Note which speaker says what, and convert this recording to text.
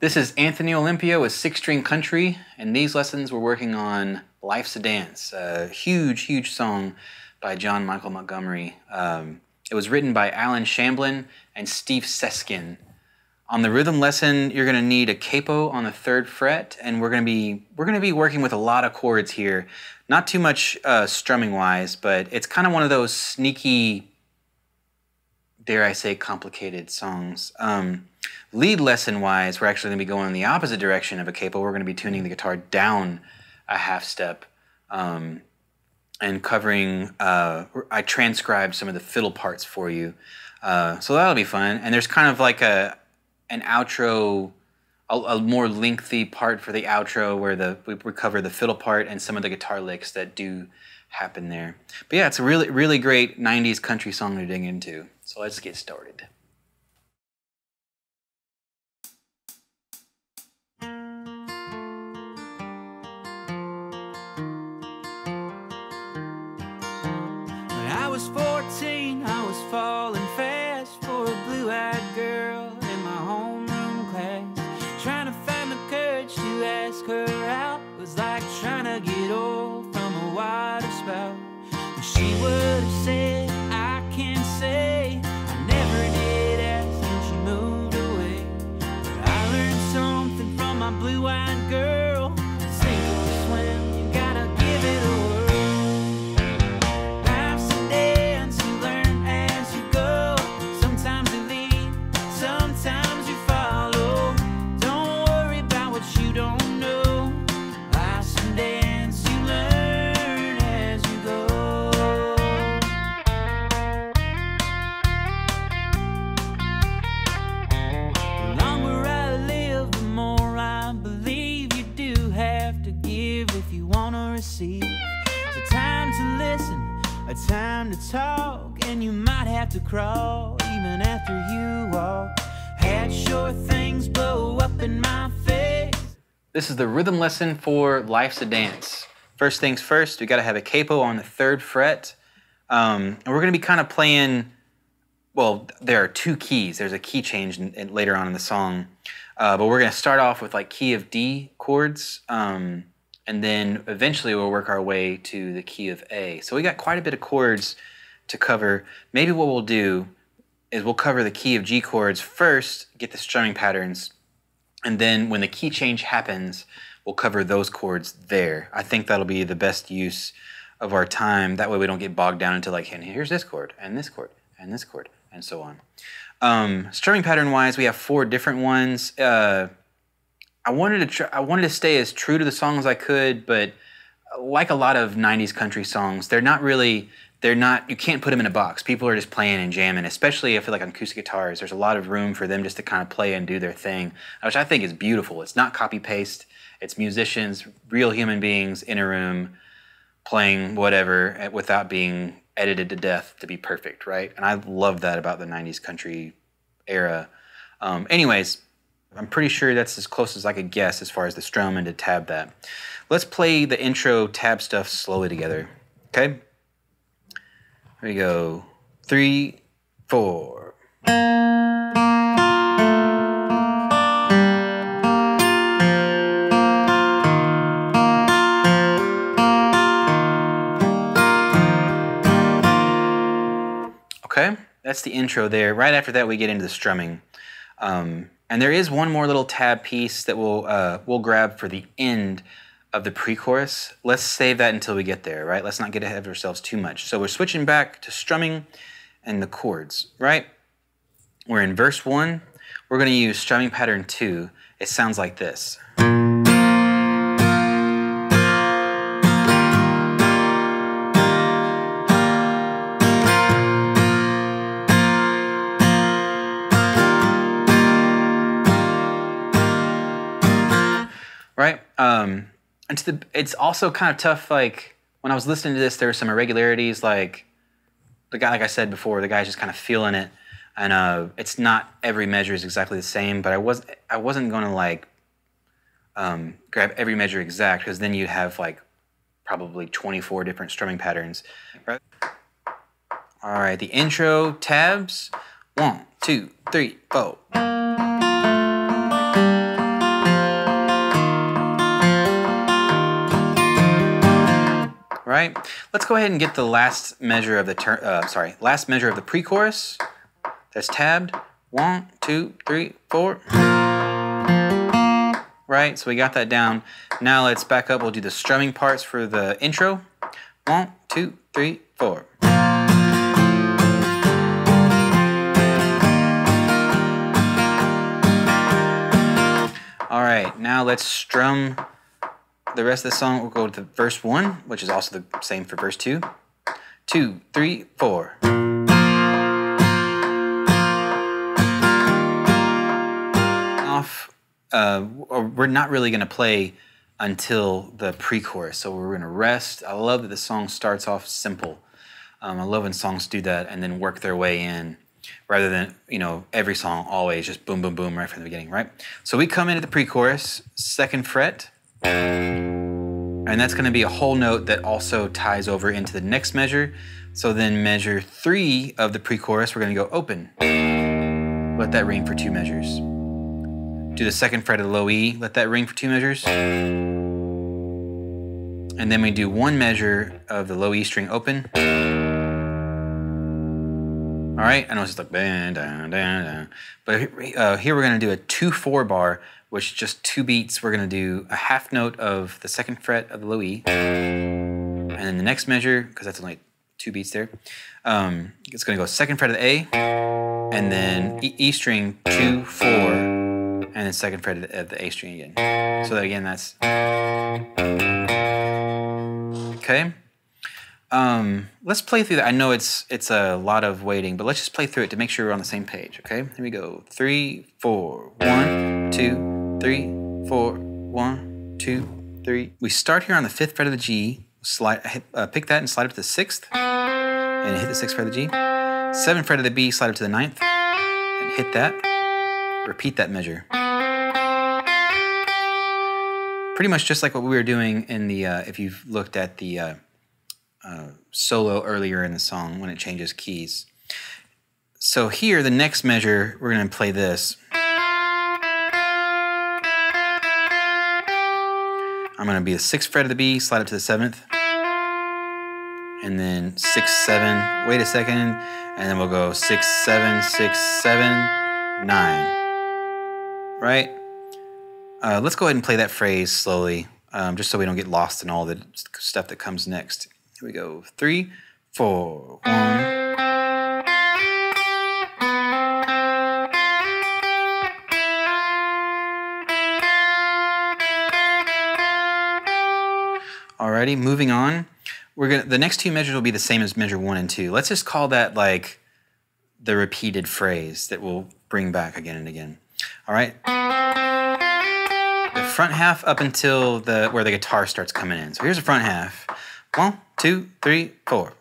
Speaker 1: This is Anthony Olympia with Six String Country, and these lessons we're working on Life's a Dance, a huge, huge song by John Michael Montgomery. Um, it was written by Allen Shamblin and Steve Seskin. On the rhythm lesson, you're gonna need a capo on the third fret, and we're gonna be we're gonna be working with a lot of chords here. Not too much uh, strumming wise, but it's kind of one of those sneaky dare I say, complicated songs. Um, lead lesson wise, we're actually going to be going in the opposite direction of a capo. We're going to be tuning the guitar down a half step um, and covering. Uh, I transcribed some of the fiddle parts for you, uh, so that'll be fun. And there's kind of like a an outro. A, a more lengthy part for the outro where the we, we cover the fiddle part and some of the guitar licks that do happen there. But yeah, it's a really really great 90s country song to dig into. So let's get started.
Speaker 2: Was 14, I was falling fast for a blue-eyed girl in my homeroom class. Trying to find the courage to ask her out was like trying to get oil from a water spout. She would a time to talk, and you might have to crawl even after you walk. Had sure things blow up in my face.
Speaker 1: This is the rhythm lesson for Life's a Dance. First things first, we got to have a capo on the third fret. Um, and we're to be kind of playing, well, there are two keys. There's a key change in, in- later on in the song. Uh, but we're to start off with like key of D chords. Um, and then eventually we'll work our way to the key of A. So we got quite a bit of chords to cover. Maybe what we'll do is we'll cover the key of G chords first, get the strumming patterns, and then when the key change happens, we'll cover those chords there. I think that'll be the best use of our time. That way we don't get bogged down into like, and here's this chord, and this chord, and this chord, and so on. Um, strumming pattern wise, we have four different ones. Uh, I wanted to try, I wanted to stay as true to the song as I could, but like a lot of 90s country songs, they're not really they're not you can't put them in a box. People are just playing and jamming, especially I feel like on acoustic guitars, there's a lot of room for them just to kind of play and do their thing, which I think is beautiful. It's not copy paste. It's musicians, real human beings in a room playing whatever eh, without being edited to death to be perfect, right? And I love that about the 90s country era. Um, anyways, I'm pretty sure that's as close as I could guess as far as the strum and to tab that. Let's play the intro tab stuff slowly together. Okay? Here we go. Three, four. Okay, that's the intro there. Right after that, we get into the strumming. Um, and there is one more little tab piece that we'll, uh, we'll grab for the end of the pre-chorus. Let's save that until we get there, right? Let's not get ahead of ourselves too much. So we're switching back to strumming and the chords, right? We're in verse one. We're going to use strumming pattern two. It sounds like this. Right? Um, and to the, it's also kind of tough. Like when I was listening to this, there were some irregularities. Like the guy, like I said before, the guy's just kind of feeling it, and uh, it's not every measure is exactly the same. But I was I wasn't going to like um, grab every measure exact because then you'd have like probably 24 different strumming patterns. Right? All right, the intro tabs. One, two, three, four. Right, let's go ahead and get the last measure of the uh, sorry, last measure of the pre-chorus. That's tabbed. One, two, three, four. Right, so we got that down. Now let's back up. We'll do the strumming parts for the intro. One, two, three, four. All right, now let's strum the rest of the song. We'll go to verse one, which is also the same for verse two. Two, three, four. Off, uh, we're not really going to play until the pre-chorus, so we're going to rest. I love that the song starts off simple. Um, I love when songs do that and then work their way in rather than you know every song always just boom boom boom right from the beginning right so we come in at the pre-chorus second fret and that's going to be a whole note that also ties over into the next measure. So then measure three of the pre-chorus we're going to go open. Let that ring for two measures. Do the second fret of the low e let that ring for two measures. And then we do one measure of the low e string open. All right, I know it's just like dan, dan, dan. but uh, here we're going to do a two four bar, which just two beats. We're going to do a half note of the second fret of the low E, and then the next measure because that's only two beats there. Um, it's going to go second fret of the A, and then E, e string two four, and then second fret of the, of the A string again. So that again, that's okay. Um, let's play through that. I know it's it's a lot of waiting, but let's just play through it to make sure we're on the same page. Okay, here we go. Three, four, one, two, three, four, one, two, three. We start here on the fifth fret of the G. Slide, hit, uh, pick that and slide up to the sixth, and hit the sixth fret of the G. Seventh fret of the B, slide up to the ninth, and hit that. Repeat that measure. Pretty much just like what we were doing in the. Uh, if you've looked at the. Uh, uh, solo earlier in the song when it changes keys. So here, the next measure, we're going to play this. I'm going to be the sixth fret of the B, slide up to the seventh, and then six, seven. Wait a second, and then we'll go six, seven, six, seven, nine. Right? Uh, let's go ahead and play that phrase slowly, um, just so we don't get lost in all the stuff that comes next. Here we go. Three, four, one. Moving on. We're gonna the next two measures will be the same as measure one and two. Let's just call that like the repeated phrase that we'll bring back again and again. All right. The front half up until the where the guitar starts coming in. So here's the front half. One, two, three, four.